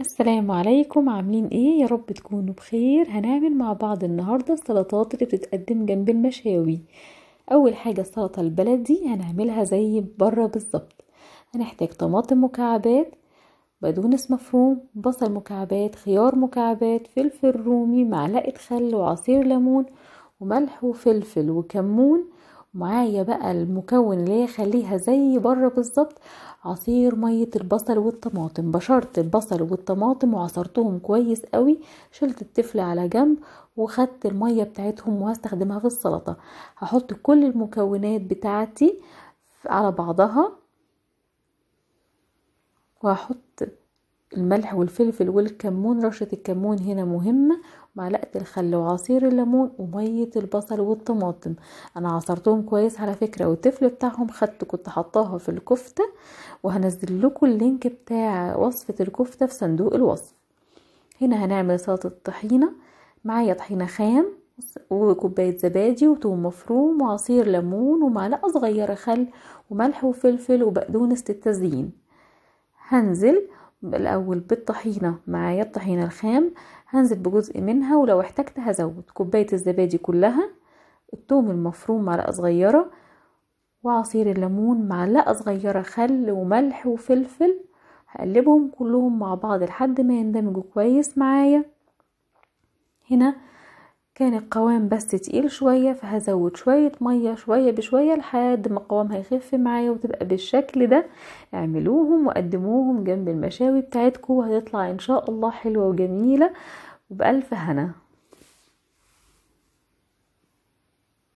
السلام عليكم عاملين إيه؟ يا رب تكونوا بخير. هنعمل مع بعض النهاردة السلطات اللي بتتقدم جنب المشاوي. أول حاجة السلطة البلدي هنعملها زي بره بالظبط. هنحتاج طماطم مكعبات بقدونس مفروم بصل مكعبات خيار مكعبات فلفل رومي معلقة خل وعصير ليمون وملح وفلفل وكمون معايا بقى المكون اللي يخليها زي بره بالظبط. عصير مية البصل والطماطم. بشرت البصل والطماطم وعصرتهم كويس قوي. شلت التفل على جنب وخدت المية بتاعتهم وهستخدمها في السلطة. هحط كل المكونات بتاعتي على بعضها. وهحط الملح والفلفل والكمون. رشة الكمون هنا مهمة. معلقة الخل وعصير الليمون ومية البصل والطماطم. أنا عصرتهم كويس على فكرة والتفل بتاعهم خدت كنت حطاها في الكفتة. وهنزل لكم اللينك بتاع وصفة الكفتة في صندوق الوصف. هنا هنعمل سلطة طحينة. معايا طحينة خام وكوباية زبادي وتوم مفروم وعصير ليمون ومعلقة صغيرة خل وملح وفلفل وبقدونس للتزيين هنزل الأول بالطحينة معايا الطحينه الخام هنزل بجزء منها ولو احتجت هزود كوباية الزبادي كلها الثوم المفروم معلقة صغيرة وعصير الليمون معلقة صغيرة خل وملح وفلفل هقلبهم كلهم مع بعض لحد ما يندمجوا كويس معايا. هنا كان القوام بس تقيل شوية فهزود شوية مية شوية بشوية لحد ما القوام هيخف معايا وتبقى بالشكل ده. اعملوهم وقدموهم جنب المشاوي بتاعتكم وهتطلع إن شاء الله حلوة وجميلة وبألف هنا.